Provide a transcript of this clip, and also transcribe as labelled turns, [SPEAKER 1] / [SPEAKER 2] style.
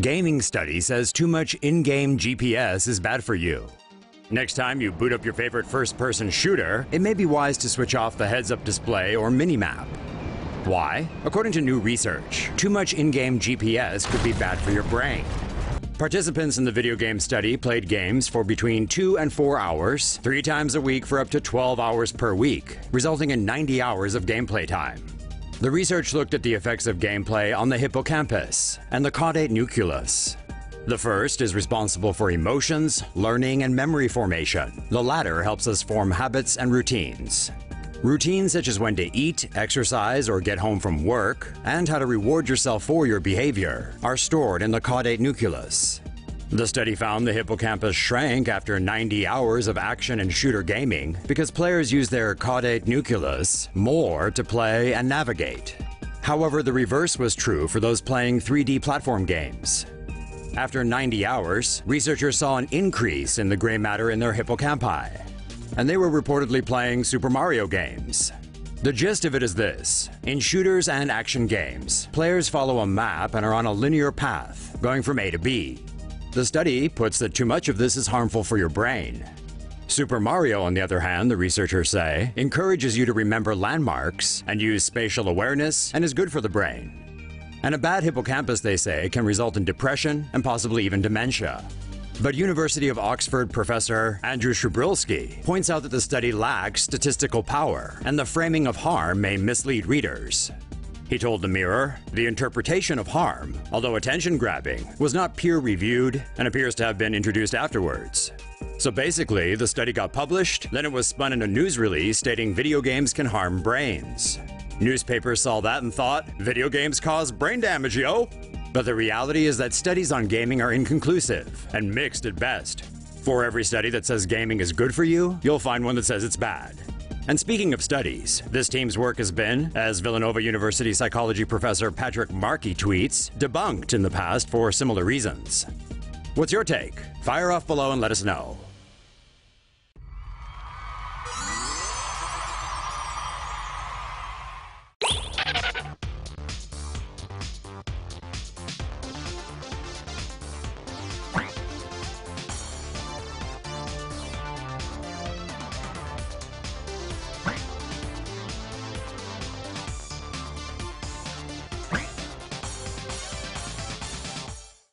[SPEAKER 1] Gaming study says too much in-game GPS is bad for you. Next time you boot up your favorite first-person shooter, it may be wise to switch off the heads-up display or minimap. Why? According to new research, too much in-game GPS could be bad for your brain. Participants in the video game study played games for between 2 and 4 hours, 3 times a week for up to 12 hours per week, resulting in 90 hours of gameplay time. The research looked at the effects of gameplay on the hippocampus and the caudate nucleus. The first is responsible for emotions, learning, and memory formation. The latter helps us form habits and routines. Routines such as when to eat, exercise, or get home from work, and how to reward yourself for your behavior, are stored in the caudate nucleus. The study found the hippocampus shrank after 90 hours of action and shooter gaming because players use their caudate nucleus more to play and navigate. However, the reverse was true for those playing 3D platform games. After 90 hours, researchers saw an increase in the gray matter in their hippocampi, and they were reportedly playing Super Mario games. The gist of it is this in shooters and action games, players follow a map and are on a linear path, going from A to B. The study puts that too much of this is harmful for your brain. Super Mario, on the other hand, the researchers say, encourages you to remember landmarks and use spatial awareness and is good for the brain. And a bad hippocampus, they say, can result in depression and possibly even dementia. But University of Oxford professor Andrew Przybylski points out that the study lacks statistical power and the framing of harm may mislead readers. He told the Mirror, the interpretation of harm, although attention grabbing, was not peer reviewed and appears to have been introduced afterwards. So basically, the study got published, then it was spun in a news release stating video games can harm brains. Newspapers saw that and thought, video games cause brain damage, yo! But the reality is that studies on gaming are inconclusive and mixed at best. For every study that says gaming is good for you, you'll find one that says it's bad. And speaking of studies, this team's work has been, as Villanova University psychology professor Patrick Markey tweets, debunked in the past for similar reasons. What's your take? Fire off below and let us know.